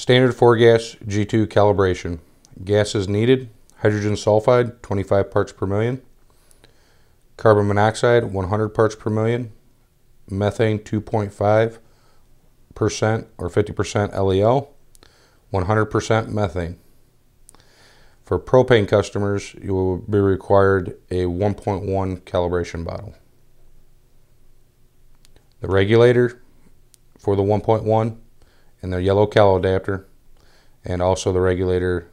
Standard 4 gas G2 calibration. Gas is needed. Hydrogen sulfide 25 parts per million. Carbon monoxide 100 parts per million. Methane 2.5 percent or 50% LEL. 100% methane. For propane customers, you will be required a 1.1 calibration bottle. The regulator for the 1.1 and the yellow cal adapter and also the regulator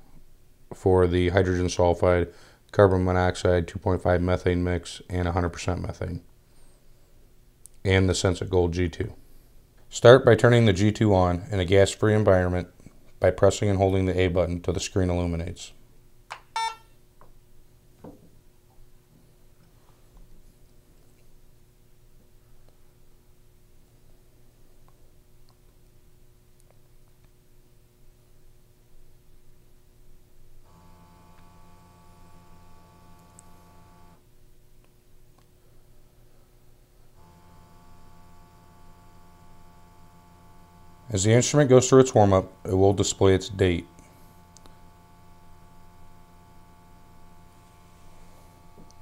for the hydrogen sulfide, carbon monoxide, 2.5 methane mix, and 100% methane. And the Sensit Gold G2. Start by turning the G2 on in a gas-free environment by pressing and holding the A button till the screen illuminates. As the instrument goes through its warm-up, it will display its date.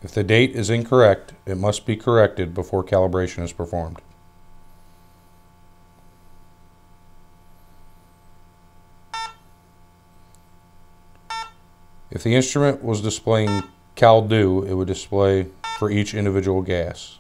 If the date is incorrect, it must be corrected before calibration is performed. If the instrument was displaying cal due, it would display for each individual gas.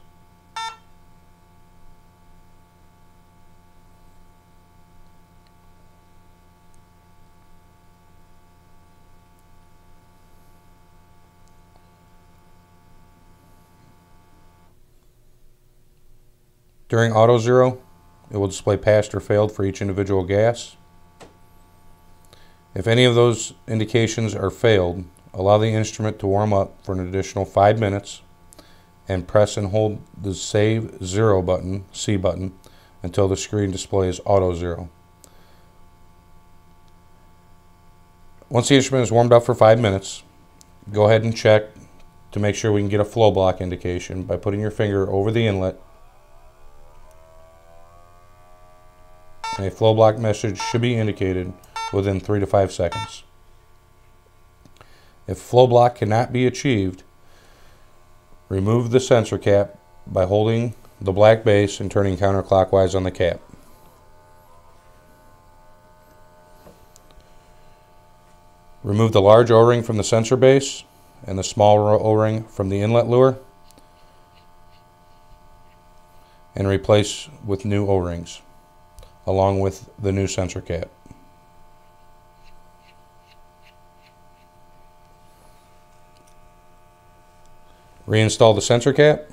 During auto zero, it will display passed or failed for each individual gas. If any of those indications are failed, allow the instrument to warm up for an additional 5 minutes and press and hold the Save Zero button, C button, until the screen displays auto zero. Once the instrument is warmed up for 5 minutes, go ahead and check to make sure we can get a flow block indication by putting your finger over the inlet A flow block message should be indicated within 3 to 5 seconds. If flow block cannot be achieved, remove the sensor cap by holding the black base and turning counterclockwise on the cap. Remove the large O-ring from the sensor base and the small O-ring from the inlet luer and replace with new O-rings along with the new sensor cap. Reinstall the sensor cap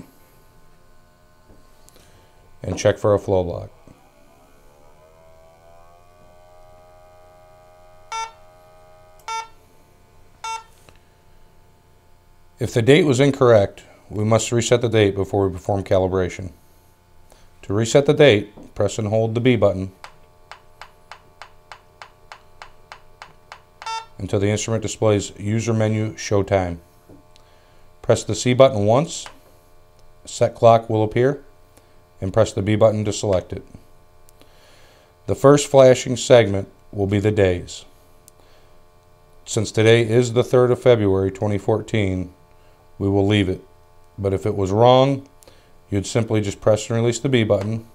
and check for a flow block. If the date was incorrect, we must reset the date before we perform calibration. To reset the date, press and hold the B button until the instrument displays user menu show time. Press the C button once, set clock will appear, and press the B button to select it. The first flashing segment will be the days. Since today is the 3rd of February 2014, we will leave it. But if it was wrong, you'd simply just press and release the B button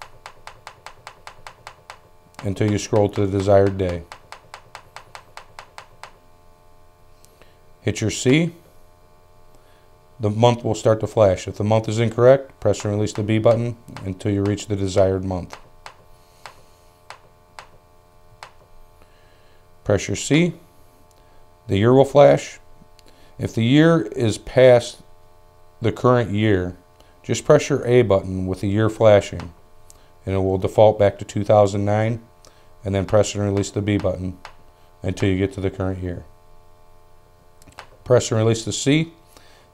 until you scroll to the desired day. Hit your C. The month will start to flash. If the month is incorrect, press and release the B button until you reach the desired month. Press your C. The year will flash. If the year is past the current year, just press your A button with the year flashing and it will default back to 2009 and then press and release the B button until you get to the current year. Press and release the C.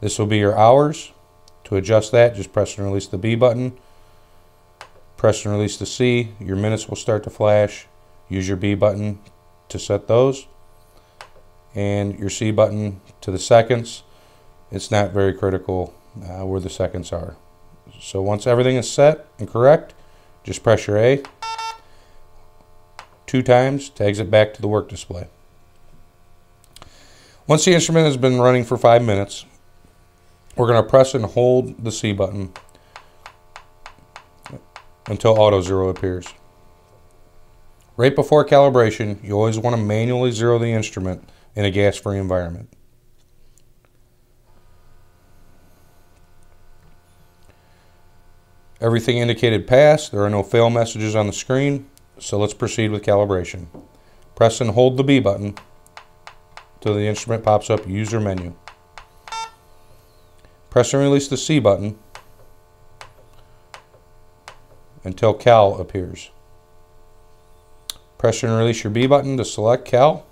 This will be your hours. To adjust that, just press and release the B button. Press and release the C. Your minutes will start to flash. Use your B button to set those. And your C button to the seconds. It's not very critical uh, where the seconds are. So once everything is set and correct, just press your A. two times to exit back to the work display. Once the instrument has been running for five minutes, we're going to press and hold the C button until auto zero appears. Right before calibration, you always want to manually zero the instrument in a gas-free environment. Everything indicated pass. There are no fail messages on the screen, so let's proceed with calibration. Press and hold the B button till the instrument pops up user menu. Press and release the C button until Cal appears. Press and release your B button to select Cal.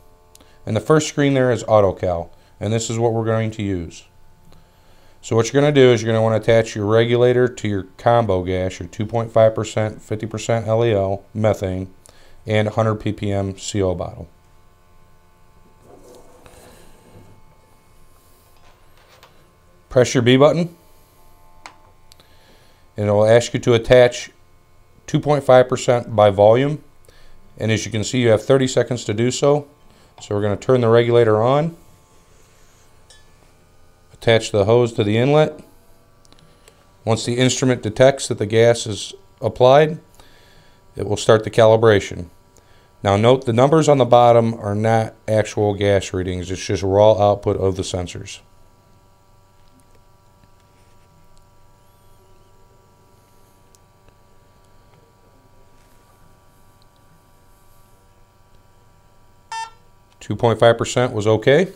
And the first screen there is Auto Cal. And this is what we're going to use. So what you're going to do is you're going to want to attach your regulator to your combo gas, your 2.5%, 50% LEL, methane, and 100 ppm CO bottle. Press your B button. And it will ask you to attach 2.5% by volume. And as you can see you have 30 seconds to do so. So we're going to turn the regulator on attach the hose to the inlet. Once the instrument detects that the gas is applied, it will start the calibration. Now note the numbers on the bottom are not actual gas readings, it's just raw output of the sensors. Two point five percent was okay.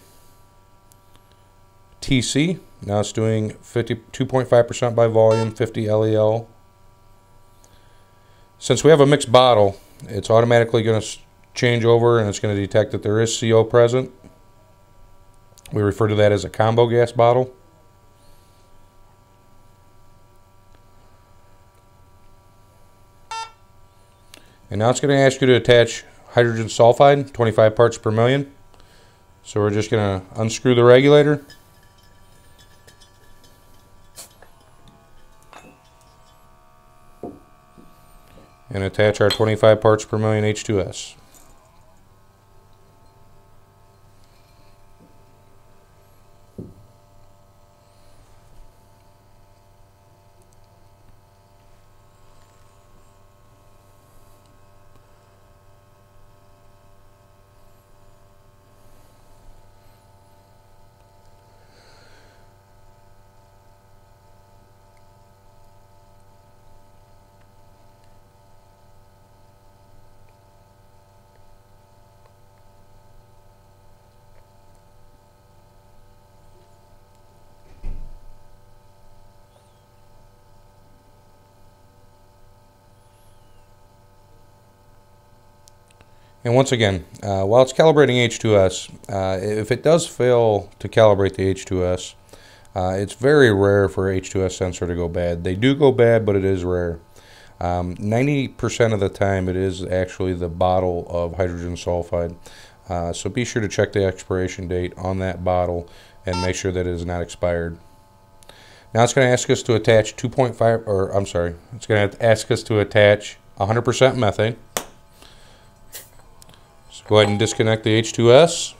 TC. Now it's doing 52.5% by volume, 50 LEL. Since we have a mixed bottle, it's automatically going to change over and it's going to detect that there is CO present. We refer to that as a combo gas bottle. And now it's going to ask you to attach hydrogen sulfide, 25 parts per million. So we're just going to unscrew the regulator. And attach our 25 parts per million H2S. And once again, uh, while it's calibrating H2S, uh, if it does fail to calibrate the H2S, uh, it's very rare for H2S sensor to go bad. They do go bad, but it is rare. 90% um, of the time, it is actually the bottle of hydrogen sulfide. Uh, so be sure to check the expiration date on that bottle and make sure that it is not expired. Now it's going to ask us to attach 2.5, or I'm sorry, it's going to ask us to attach 100% methane. Go ahead and disconnect the H2S.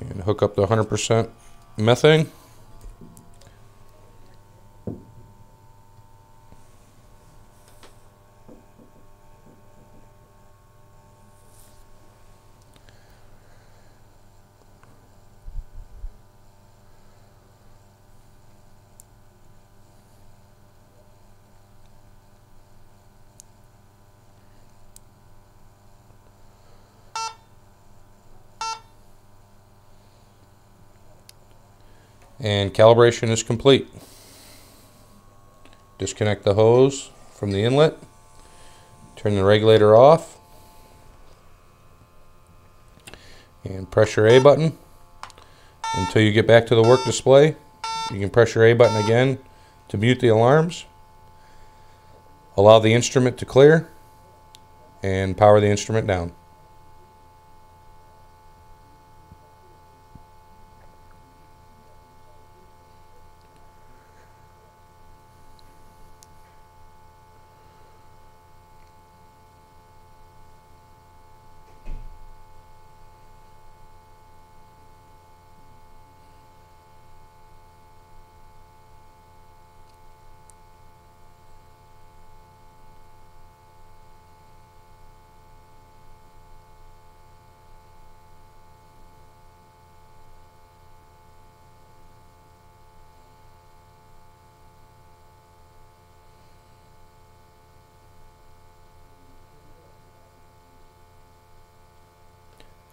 And hook up the 100% methane. And calibration is complete. Disconnect the hose from the inlet, turn the regulator off, and press your A button until you get back to the work display. You can press your A button again to mute the alarms, allow the instrument to clear, and power the instrument down.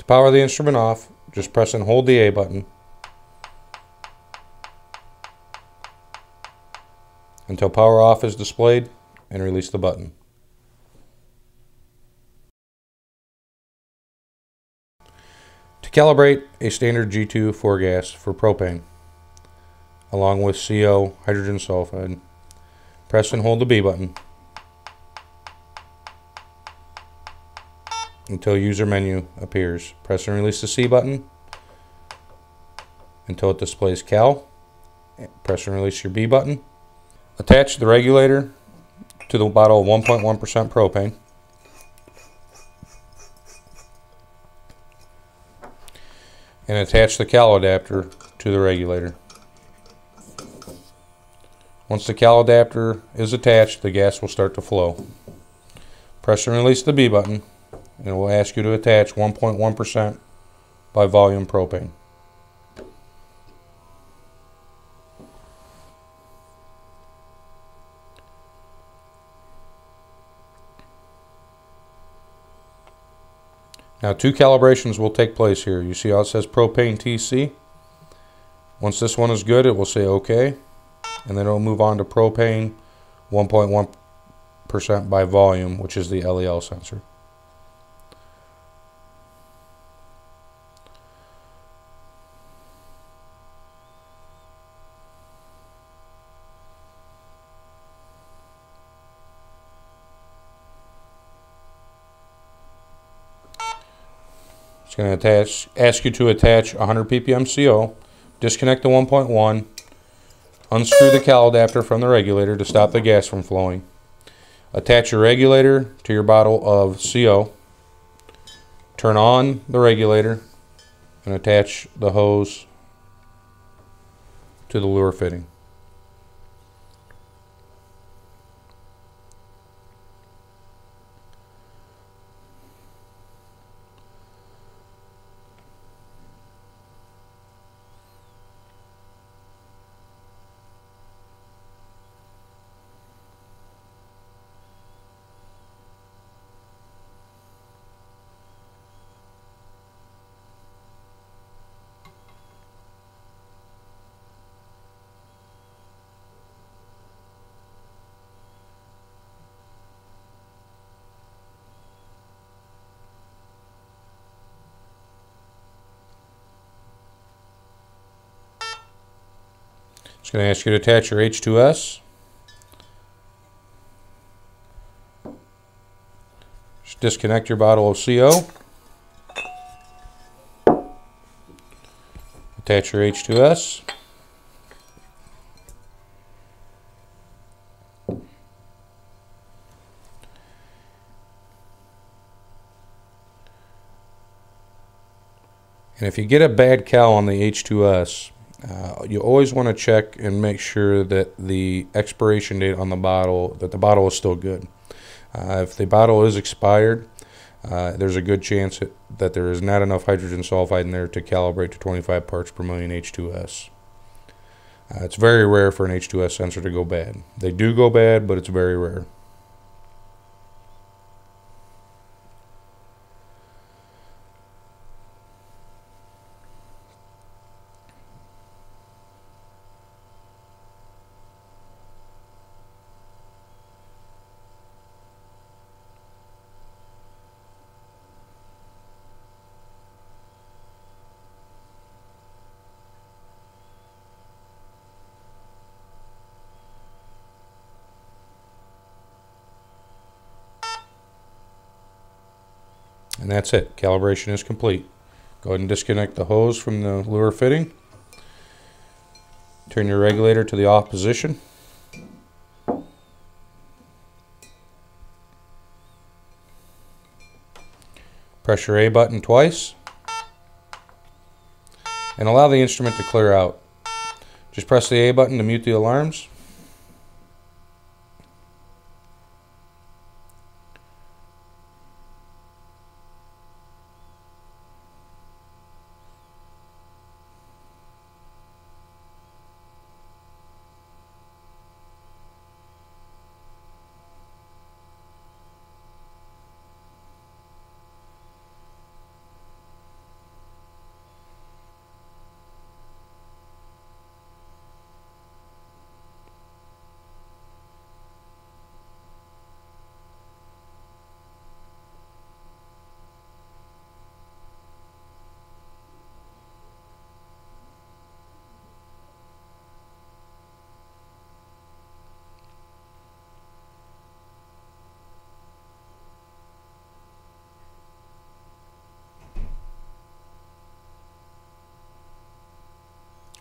Power the instrument off, just press and hold the A button until power off is displayed and release the button. To calibrate a standard G2 4 gas for propane, along with CO hydrogen sulfide, press and hold the B button until user menu appears. Press and release the C button until it displays cal. Press and release your B button. Attach the regulator to the bottle of 1.1% propane. And attach the cal adapter to the regulator. Once the cal adapter is attached, the gas will start to flow. Press and release the B button and it will ask you to attach 1.1% by volume propane. Now two calibrations will take place here. You see how it says propane TC? Once this one is good, it will say OK. And then it will move on to propane 1.1% by volume, which is the LEL sensor. Going to attach, ask you to attach 100 ppm CO, disconnect the 1.1, unscrew the cal adapter from the regulator to stop the gas from flowing. Attach your regulator to your bottle of CO. Turn on the regulator and attach the hose to the luer fitting. It's going to ask you to attach your H2S. Just disconnect your bottle of CO. Attach your H2S. And if you get a bad cal on the H2S, uh, you always want to check and make sure that the expiration date on the bottle, that the bottle is still good. Uh, if the bottle is expired, uh, there's a good chance that, that there is not enough hydrogen sulfide in there to calibrate to 25 parts per million H2S. Uh, it's very rare for an H2S sensor to go bad. They do go bad, but it's very rare. And that's it. Calibration is complete. Go ahead and disconnect the hose from the luer fitting. Turn your regulator to the off position. Press your A button twice. And allow the instrument to clear out. Just press the A button to mute the alarms.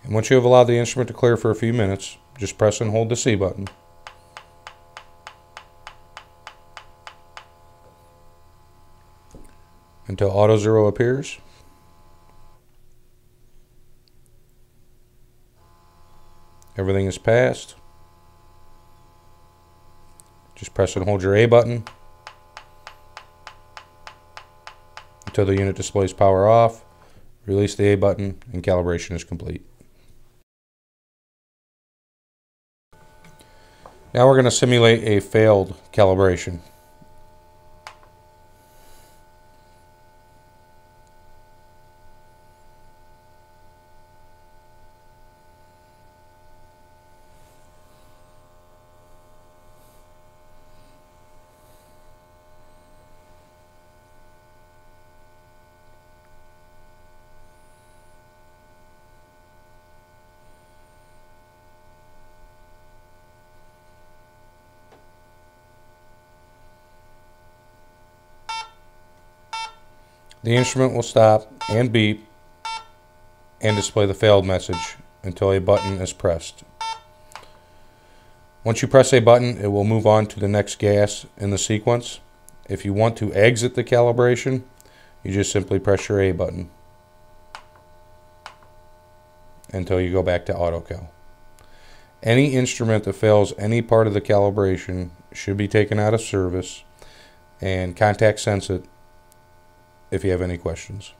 And once you have allowed the instrument to clear for a few minutes, just press and hold the C button. Until auto zero appears. Everything is passed. Just press and hold your A button until the unit displays power off. Release the A button and calibration is complete. Now we're going to simulate a failed calibration. The instrument will stop and beep and display the failed message until a button is pressed. Once you press a button, it will move on to the next gas in the sequence. If you want to exit the calibration, you just simply press your A button until you go back to AutoCal. Any instrument that fails any part of the calibration should be taken out of service and contact Sensit if you have any questions.